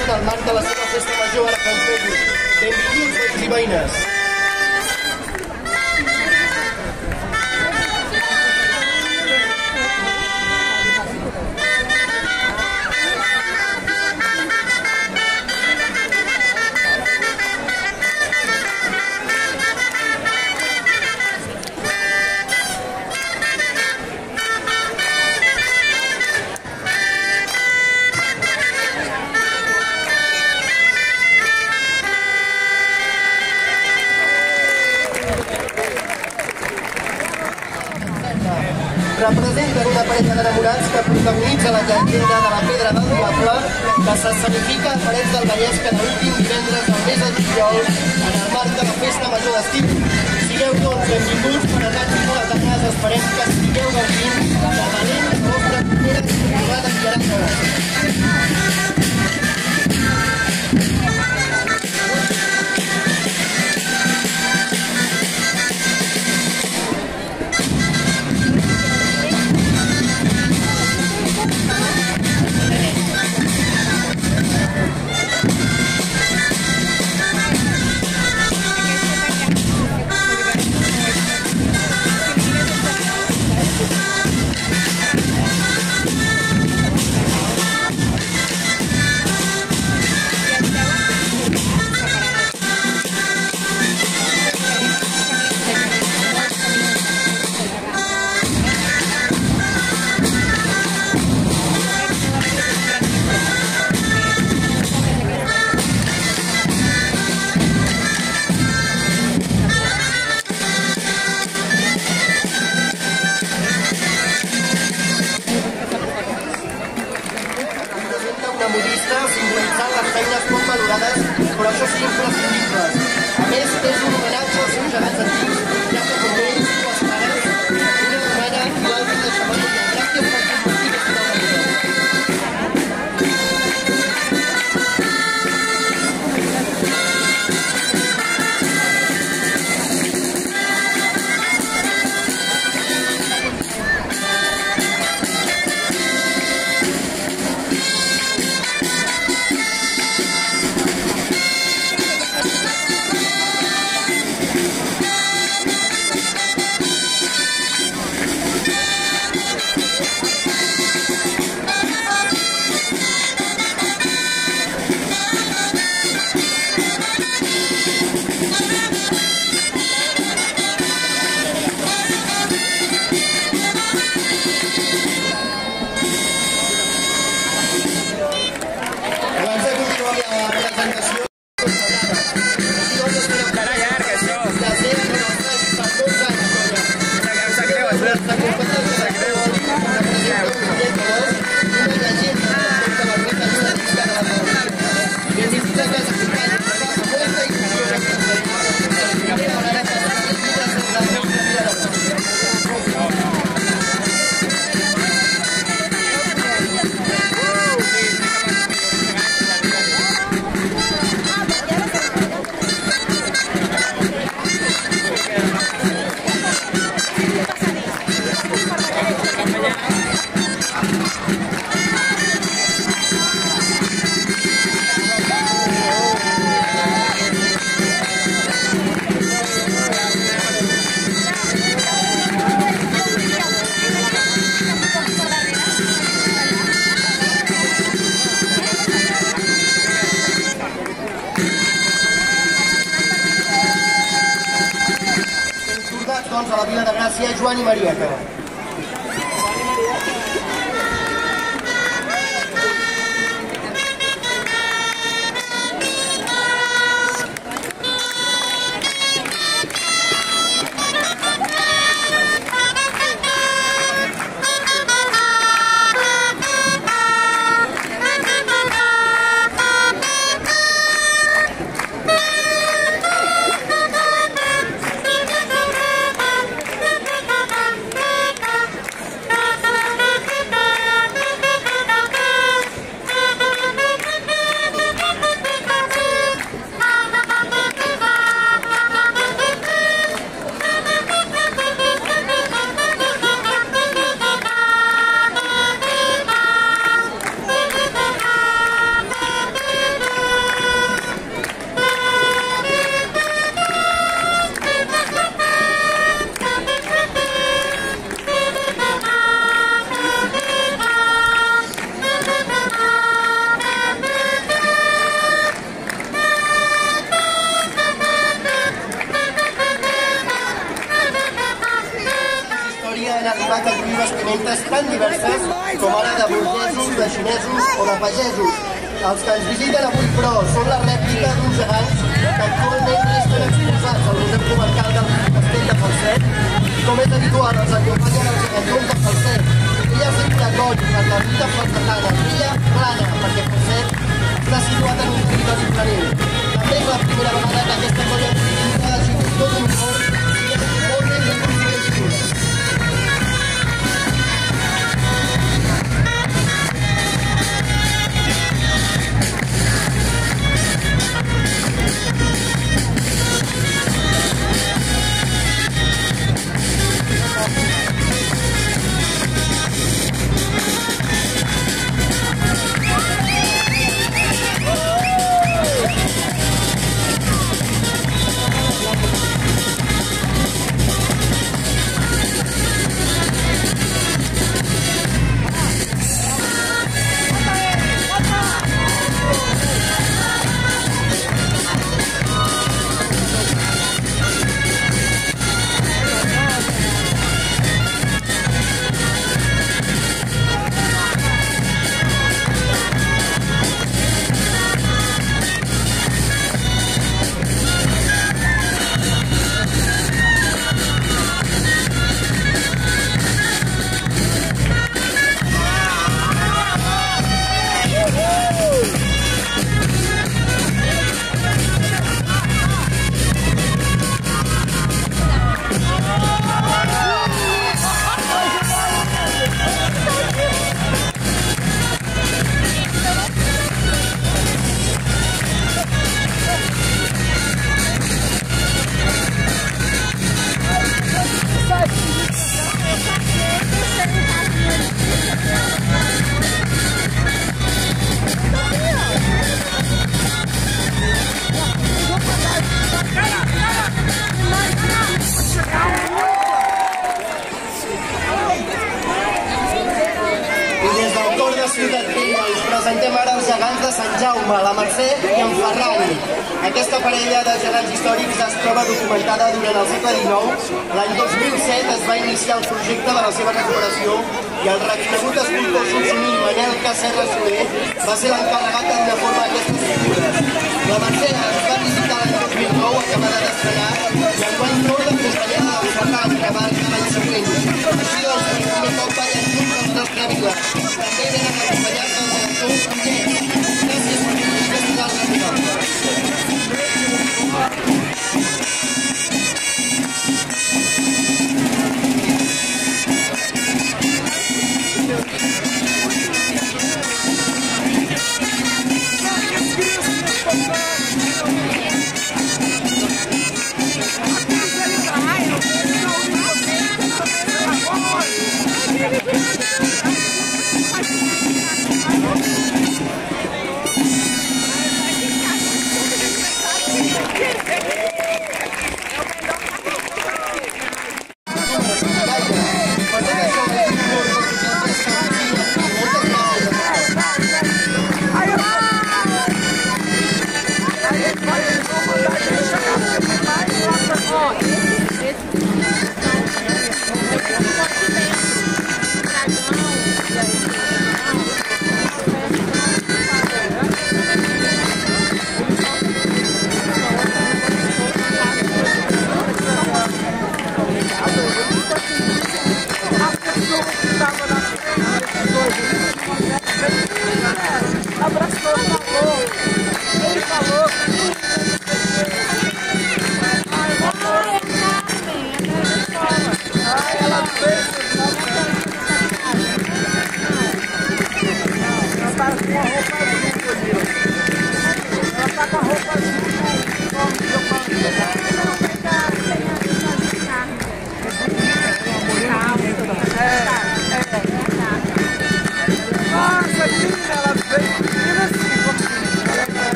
en el marc de la seva festa major a la Font Benvinguts, veïns i veïnes. Parella de gegants històrics es troba documentada durant el segle XIX. L'any 2007 es va iniciar el projecte de la seva recuperació i el reconegut escultor solsoní Manel Cacerra Soler va ser l'encarregat de forma aquestes figures. La Mercè es va visitar l'any 2009 acabada d'estrenar i enguany torna acompanyada del Ferran, que va arribar l'any següent. Així doncs, per primer cop ballen junts els nostre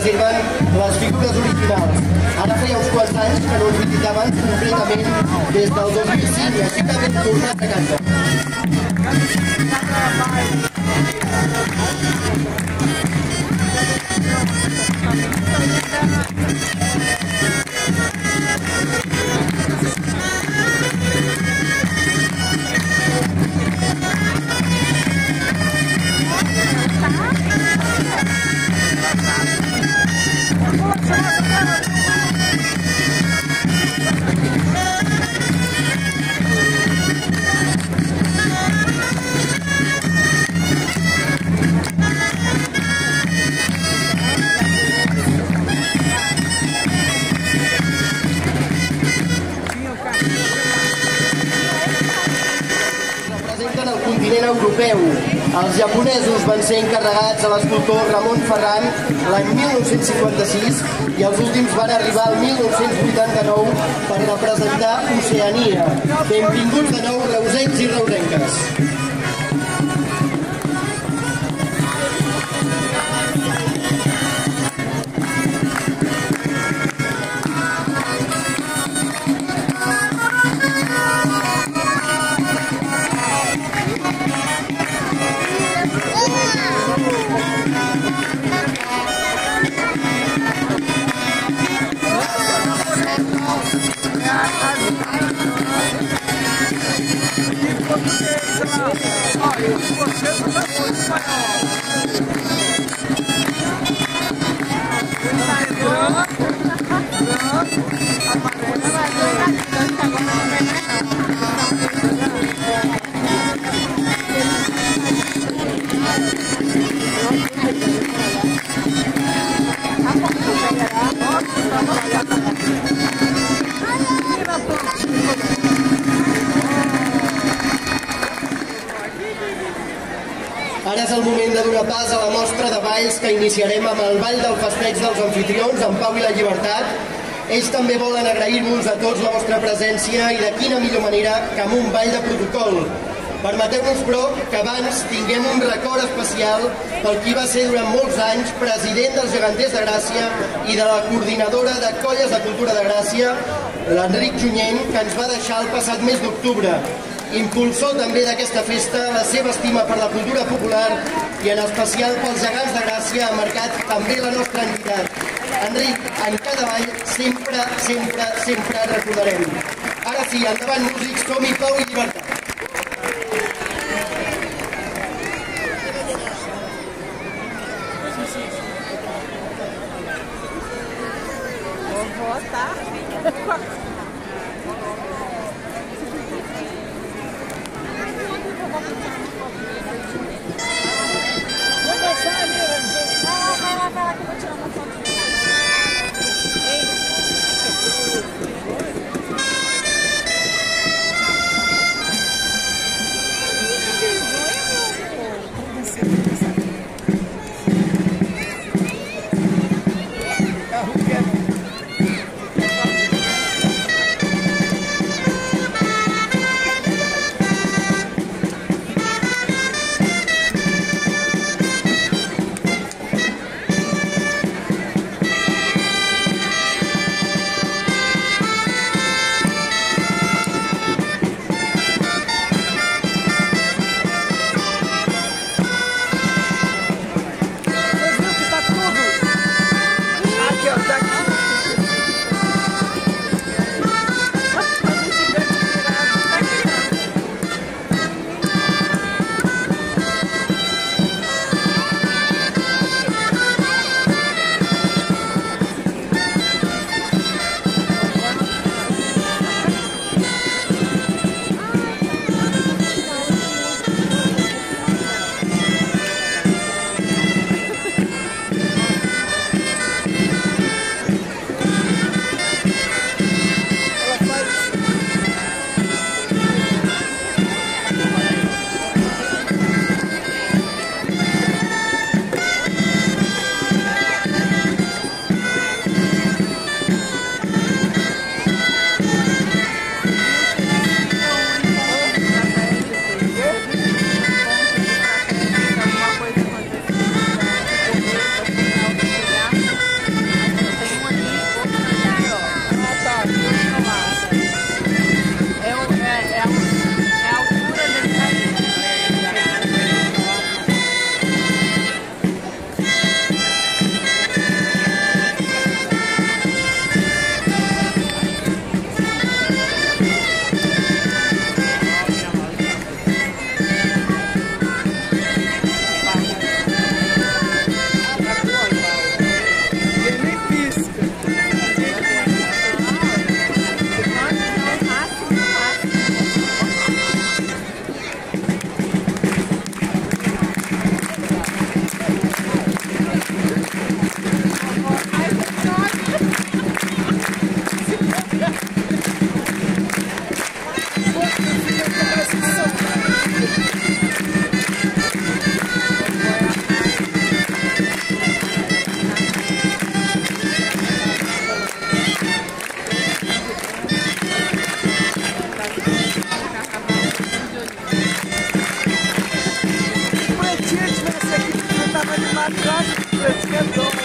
preserven les figures originals. Ara feia uns quants anys que no ens visitaven concretament des del 2005 i així que ben tornat a casa. Encarregats a l'escultor Ramon Ferran l'any 1956 i els últims van arribar al 1989 per representar Oceania. Benvinguts de nou, reusencs i reusenques. 哇全场卖好啊 que iniciarem amb el ball del festeig dels anfitrions, en Pau i la Llibertat. Ells també volen agrair-vos a tots la vostra presència i de quina millor manera que amb un ball de protocol. Permeteu-nos, però, que abans tinguem un record especial pel qui va ser durant molts anys president dels Geganters de Gràcia i de la coordinadora de Colles de Cultura de Gràcia, l'Enric Junyent, que ens va deixar el passat mes d'octubre. Impulsor també d'aquesta festa, la seva estima per la cultura popular i en especial pels gegants de Gràcia ha marcat també la nostra entitat. Enric, en cada ball sempre, sempre, sempre recordarem. Ara sí, endavant músics, som-hi, Pau i llibertat. Let's go.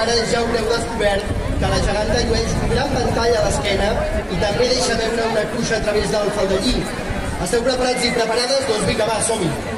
Ara ja haureu descobert que la geganta llueix un gran ventall a l'esquena i també deixa veure una cuixa a través del faldellí. Esteu preparats i preparades? Doncs vinga, va, som-hi.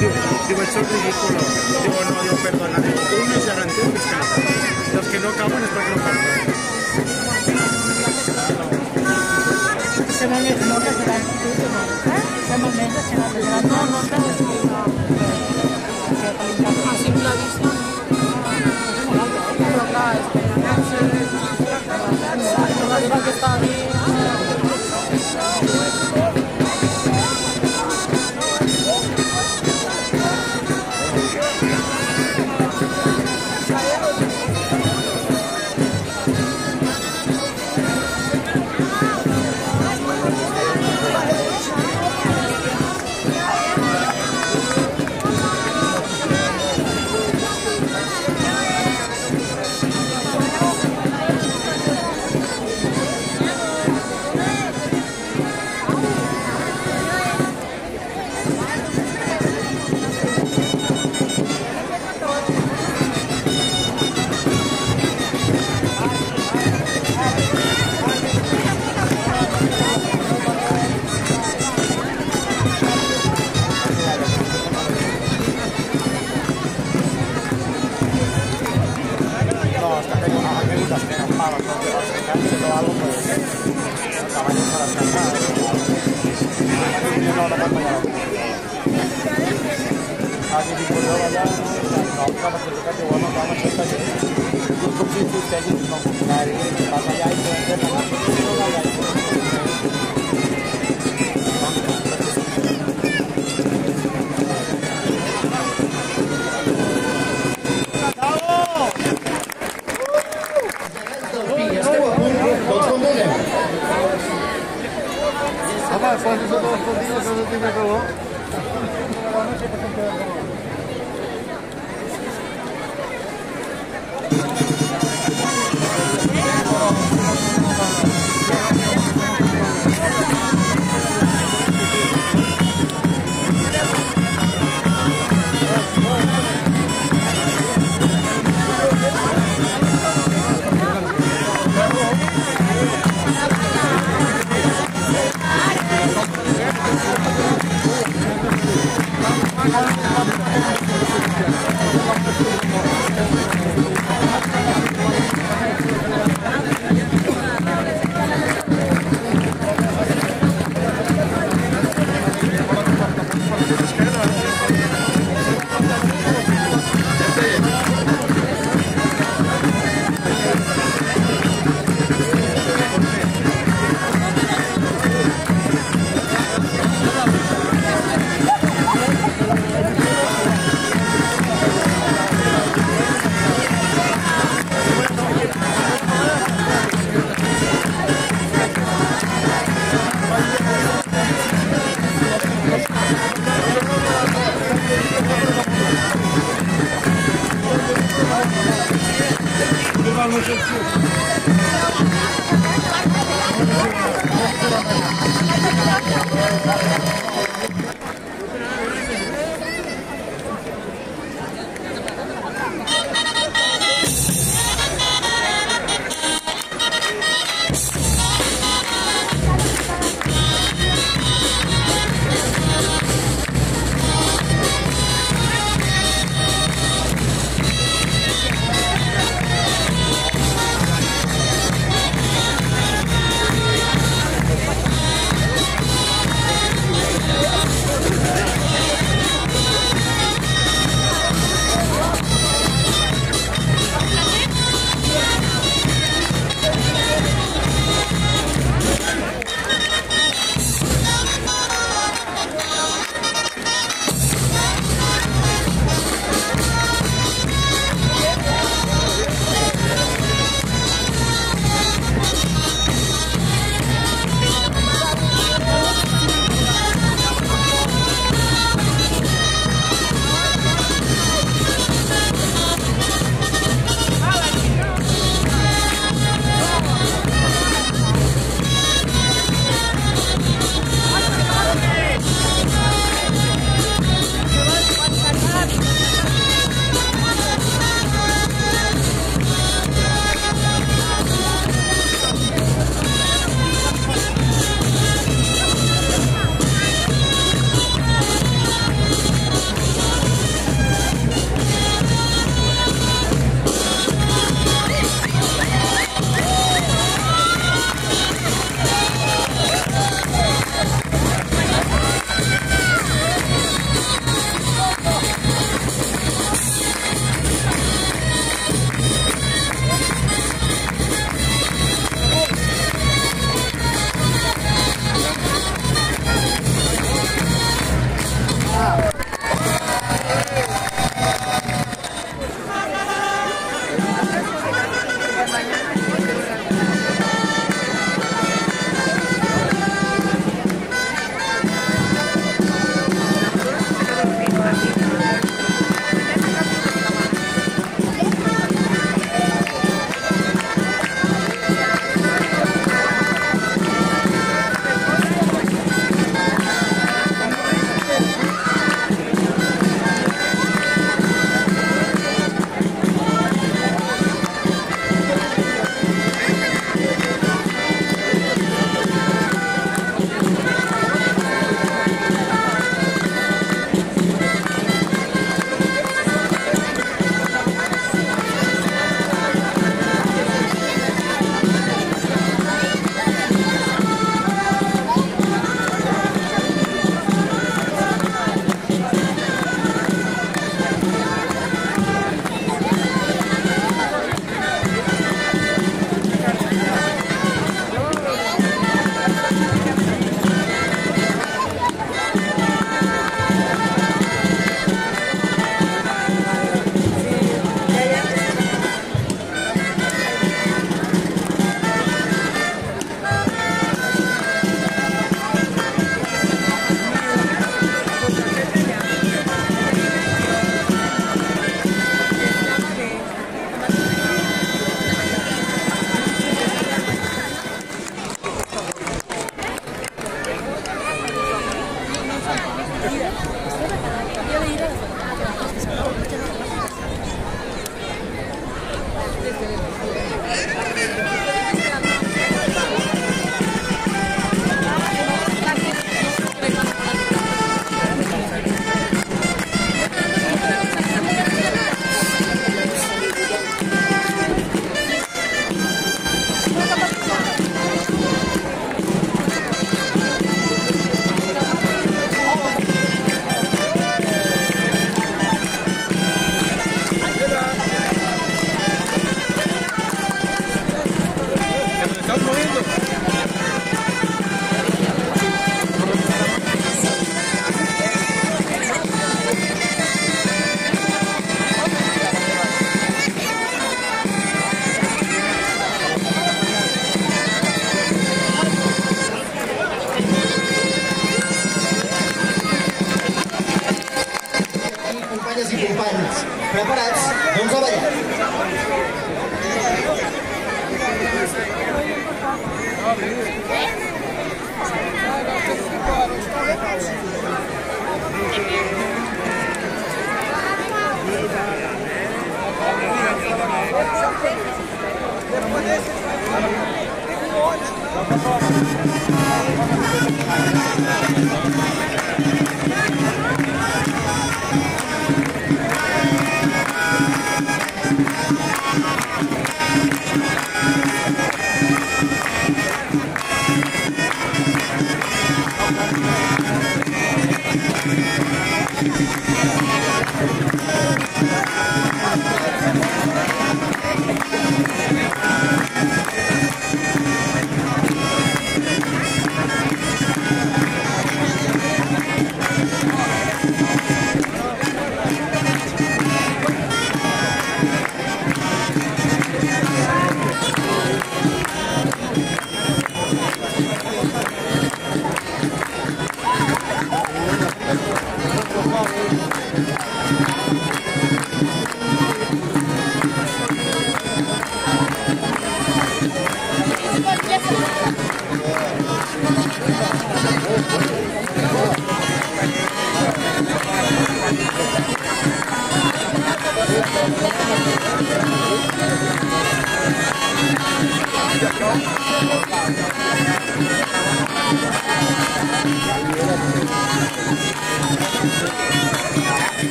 digo, digo, esto es ridículo. Digo, no, yo perdonaré. Los que no caben. Los que no no. No. A